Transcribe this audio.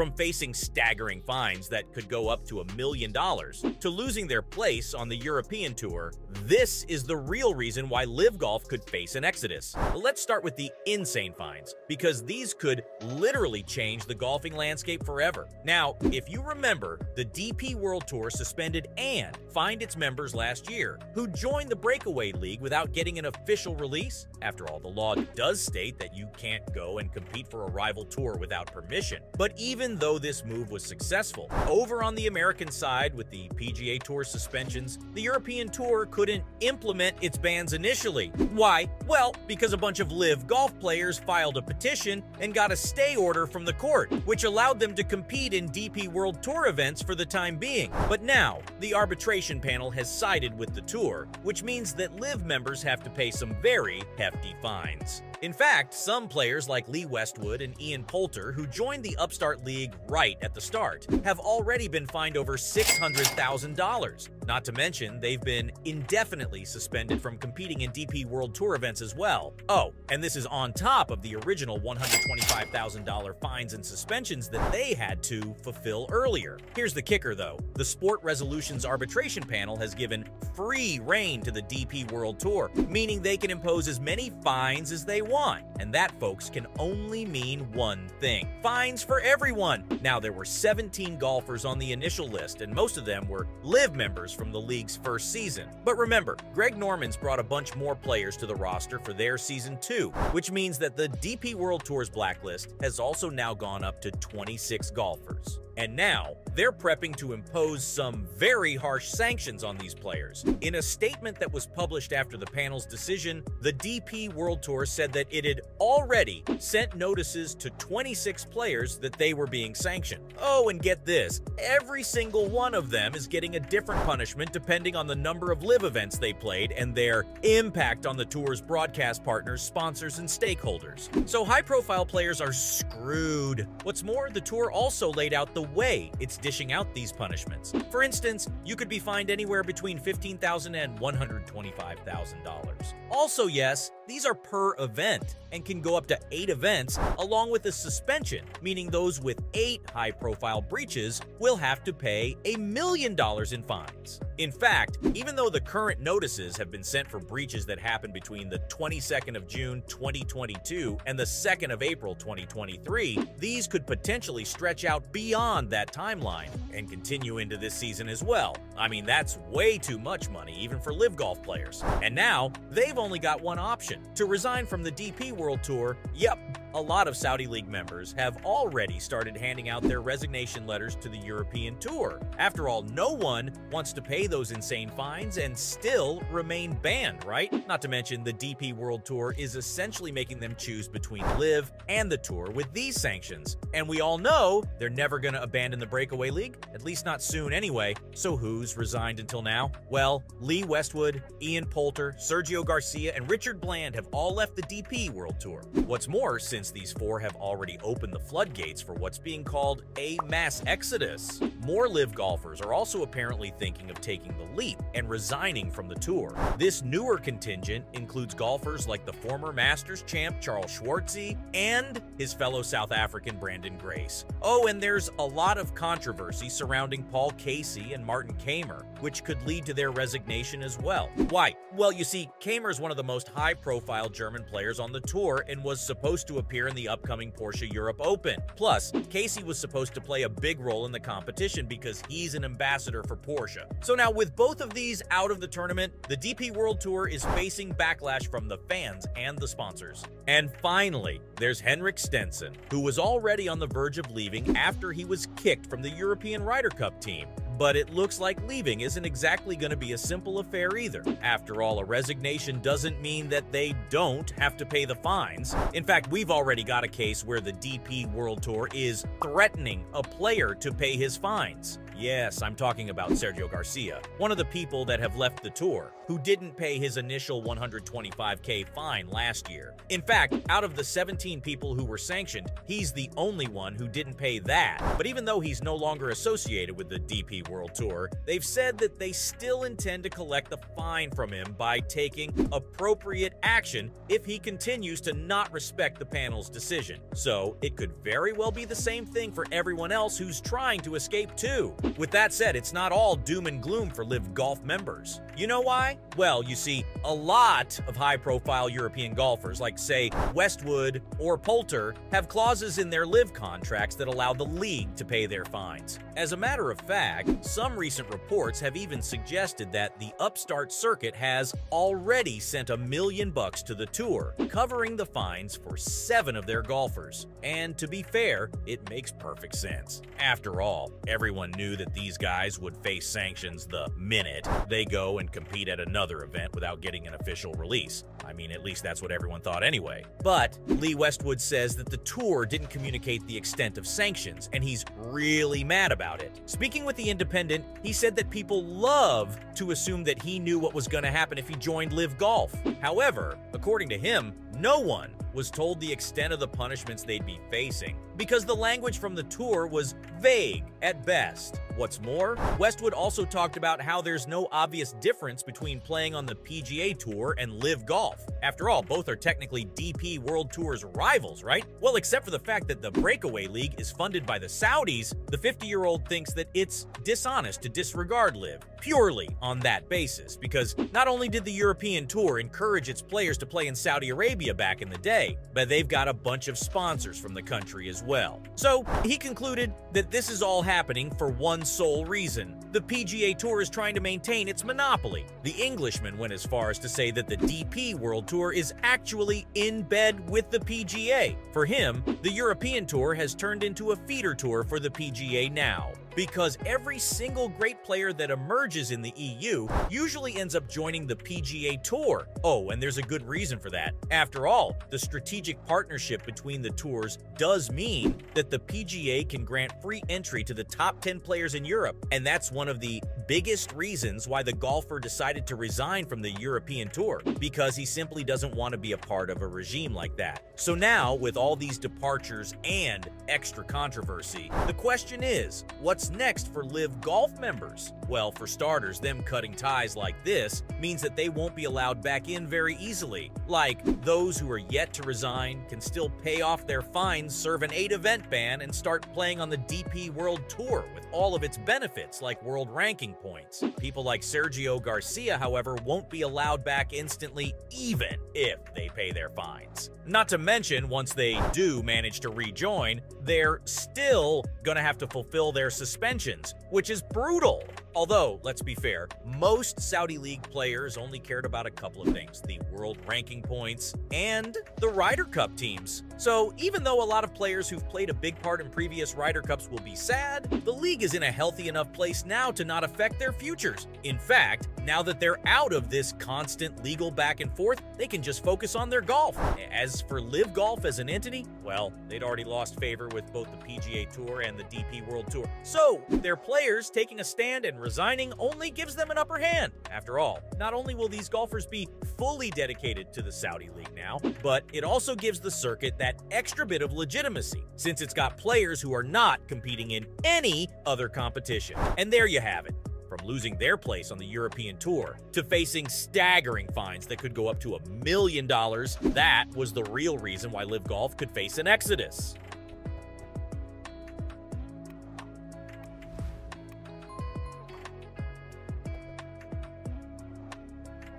From facing staggering fines that could go up to a million dollars to losing their place on the European Tour, this is the real reason why LIV Golf could face an exodus. Let's start with the insane fines, because these could literally change the golfing landscape forever. Now, if you remember, the DP World Tour suspended and fined its members last year, who joined the Breakaway League without getting an official release. After all, the law does state that you can't go and compete for a rival tour without permission. But even though this move was successful, over on the American side with the PGA Tour suspensions, the European Tour couldn't implement its bans initially. Why? Well, because a bunch of LIV Golf players filed a petition and got a stay order from the court, which allowed them to compete in DP World Tour events for the time being. But now, the arbitration panel has sided with the tour, which means that LIV members have to pay some very hefty fines. In fact, some players like Lee Westwood and Ian Poulter, who joined the Upstart League right at the start, have already been fined over $600,000. Not to mention, they've been indefinitely suspended from competing in DP World Tour events as well. Oh, and this is on top of the original $125,000 fines and suspensions that they had to fulfill earlier. Here's the kicker though the Sport Resolutions Arbitration Panel has given free reign to the DP World Tour, meaning they can impose as many fines as they want. And that, folks, can only mean one thing fines for everyone. Now, there were 17 golfers on the initial list, and most of them were LIV members from the league's first season. But remember, Greg Norman's brought a bunch more players to the roster for their season two, which means that the DP World Tour's blacklist has also now gone up to 26 golfers. And now, they're prepping to impose some very harsh sanctions on these players. In a statement that was published after the panel's decision, the DP World Tour said that it had already sent notices to 26 players that they were being sanctioned. Oh, and get this every single one of them is getting a different punishment depending on the number of LIV events they played and their impact on the tour's broadcast partners, sponsors, and stakeholders. So high profile players are screwed. What's more, the tour also laid out the way it's dishing out these punishments. For instance, you could be fined anywhere between $15,000 and $125,000. Also, yes, these are per event and can go up to eight events, along with a suspension, meaning those with eight high profile breaches will have to pay a million dollars in fines. In fact, even though the current notices have been sent for breaches that happened between the 22nd of June 2022 and the 2nd of April 2023, these could potentially stretch out beyond that timeline and continue into this season as well. I mean, that's way too much money, even for LIV Golf players. And now, they've only got one option to resign from the DP World Tour. Yep, a lot of Saudi League members have already started handing out their resignation letters to the European Tour. After all, no one wants to pay those insane fines and still remain banned, right? Not to mention, the DP World Tour is essentially making them choose between LIV and the Tour with these sanctions. And we all know they're never going to abandon the Breakaway League, at least not soon anyway. So who's resigned until now? Well, Lee Westwood, Ian Poulter, Sergio Garcia, and Richard Bland have all left the DP World Tour. What's more, since these four have already opened the floodgates for what's being called a mass exodus, more LIV golfers are also apparently thinking of taking the leap and resigning from the tour. This newer contingent includes golfers like the former Masters champ Charles Schwartzel and his fellow South African Branden Grace. Oh, and there's a lot of controversy surrounding Paul Casey and Martin Kaymer, which could lead to their resignation as well. Why? Well, you see, Kaymer is one of the most high-profile German players on the tour and was supposed to appear in the upcoming Porsche Europe Open. Plus, Casey was supposed to play a big role in the competition because he's an ambassador for Porsche. So now with both of these out of the tournament, the DP World Tour is facing backlash from the fans and the sponsors. And finally, there's Henrik Stenson, who was already on the verge of leaving after he was kicked from the European Ryder Cup team. But it looks like leaving isn't exactly going to be a simple affair either. After all, a resignation doesn't mean that they don't have to pay the fines. In fact, we've already got a case where the DP World Tour is threatening a player to pay his fines. Yes, I'm talking about Sergio Garcia, one of the people that have left the tour, who didn't pay his initial 125k fine last year. In fact, out of the 17 people who were sanctioned, he's the only one who didn't pay that. But even though he's no longer associated with the DP World Tour, they've said that they still intend to collect the fine from him by taking appropriate action if he continues to not respect the panel's decision. So it could very well be the same thing for everyone else who's trying to escape too. With that said, it's not all doom and gloom for LIV Golf members. You know why? Well, you see, a lot of high-profile European golfers, like say Westwood or Poulter, have clauses in their LIV contracts that allow the league to pay their fines. As a matter of fact, some recent reports have even suggested that the upstart circuit has already sent a million bucks to the tour, covering the fines for seven of their golfers. And to be fair, it makes perfect sense. After all, everyone knew that these guys would face sanctions the minute they go and compete at another event without getting an official release. I mean, at least that's what everyone thought anyway. But Lee Westwood says that the tour didn't communicate the extent of sanctions, and he's really mad about it. Speaking with The Independent, he said that people love to assume that he knew what was going to happen if he joined LIV Golf. However, according to him, no one was told the extent of the punishments they'd be facing because the language from the tour was vague at best. What's more, Westwood also talked about how there's no obvious difference between playing on the PGA Tour and LIV Golf. After all, both are technically DP World Tour's rivals, right? Well, except for the fact that the Breakaway League is funded by the Saudis, the 50-year-old thinks that it's dishonest to disregard LIV purely on that basis because not only did the European Tour encourage its players to play in Saudi Arabia back in the day, but they've got a bunch of sponsors from the country as well. So he concluded that this is all happening for one sole reason. The PGA Tour is trying to maintain its monopoly. The Englishman went as far as to say that the DP World Tour is actually in bed with the PGA. For him, the European Tour has turned into a feeder tour for the PGA now because every single great player that emerges in the EU usually ends up joining the PGA Tour. Oh, and there's a good reason for that. After all, the strategic partnership between the tours does mean that the PGA can grant free entry to the top 10 players in Europe, and that's one of the biggest reasons why the golfer decided to resign from the European Tour, because he simply doesn't want to be a part of a regime like that. So now, with all these departures and extra controversy, the question is, what's next for LIV Golf members? Well, for starters, them cutting ties like this means that they won't be allowed back in very easily. Like, those who are yet to resign can still pay off their fines, serve an 8-event ban, and start playing on the DP World Tour with all of its benefits like world ranking points. People like Sergio Garcia, however, won't be allowed back instantly even if they pay their fines. Not to mention, once they do manage to rejoin, they're still gonna have to fulfill their suspensions, which is brutal. Although, let's be fair, most Saudi League players only cared about a couple of things the world ranking points and the Ryder Cup teams. So, even though a lot of players who've played a big part in previous Ryder Cups will be sad, the league is in a healthy enough place now to not affect their futures. In fact, now that they're out of this constant legal back and forth, they can just focus on their golf. As for LIV Golf as an entity, well, they'd already lost favor with both the PGA Tour and the DP World Tour. So, their players taking a stand and resigning only gives them an upper hand. After all, not only will these golfers be fully dedicated to the Saudi League now, but it also gives the circuit that extra bit of legitimacy, since it's got players who are not competing in any other competition. And there you have it from losing their place on the European Tour to facing staggering fines that could go up to a million dollars. That was the real reason why LIV Golf could face an exodus.